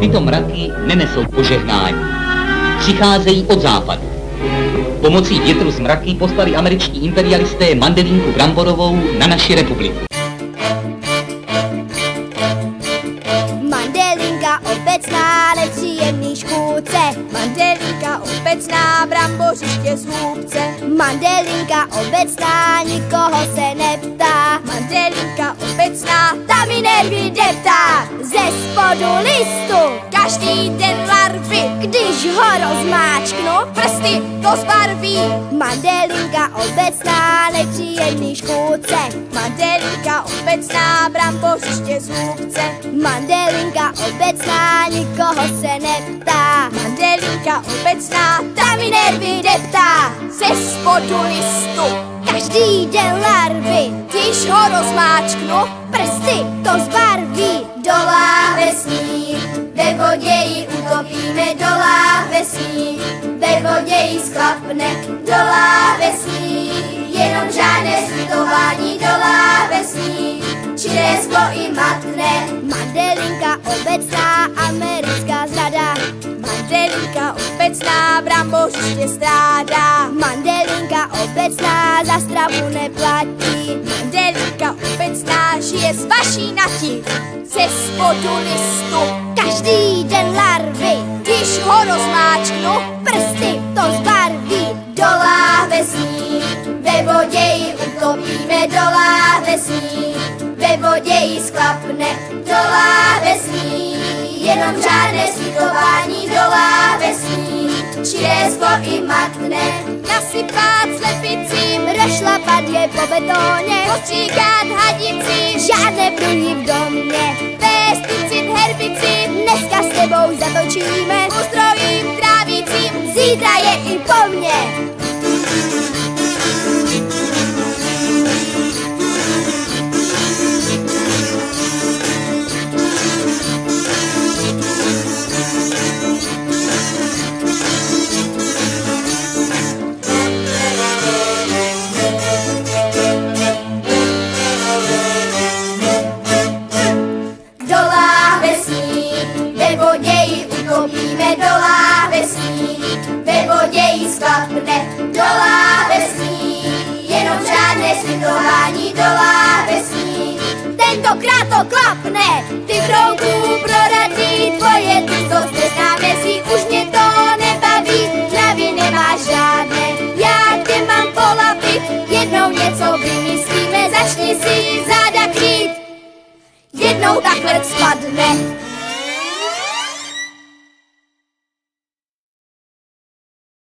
Tyto mraky nenesou požehnání. Přicházejí od západu. Pomocí větru z mraky poslali američtí imperialisté mandelínku bramborovou na naši republiku. Mandelinka obecná, nepříjemný škůdce. Mandelinka obecná, brambořiště z hůbce. Mandelinka obecná, nikoho se neptá. Mandelinka obecná, Ta mi nervy deptá Prsty to zbarví. Mandelinka obecná, nepříjemný škůdce. Mandelinka obecná, brambořiště z hůbce. Mandelinka obecná, nikoho se neptá. Mandelinka obecná, Ta mi nervy deptá ze spodu listu. každý den larvy. Když ho rozmáčknu, Prsty to zbarví Ji sklapne do láhve sní. Jenom žádné slitování do láhve sní. Čiré sklo i matné. Mandelinka obecná, americká zrada. Mandelinka obecná, brambořiště strádá. Mandelinka obecná, za stravu neplatí. Mandelinka obecná žije z vaší nati. Ze spodu listu. Každý den larvy, Když ho rozmáčknu, prsty to zbarví. do láhve. Ve vodě ji utopíme do láhve. Ve vodě ji sklapne do láhve. Jenom žádné slitování do láhve sklo i matné. Nasypat slepicím, Rošlapat je po betóně, postříkat hadicím. žádné pruhy v domě. Pesticid, herbicid, Dneska s tebou zatočíme. Zítra je i po mně. vodě ji utopíme do ve vodě ji sklapne do láhve sní, jenom žádné světování do láhve sní. Tentokrát to klapne, ty krouků proradí, tvoje tvrdost neznáme si, už mě to nebaví, hlavy nemáš žádné, já tě mám polapit, jednou něco vymyslíme, začni si záda krýt, jednou takhle spadne.